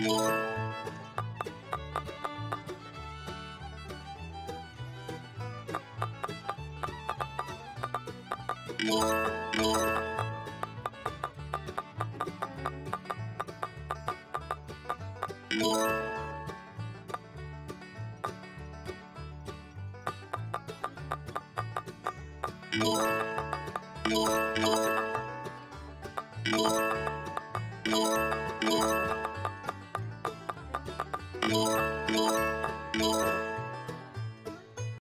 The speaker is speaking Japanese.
you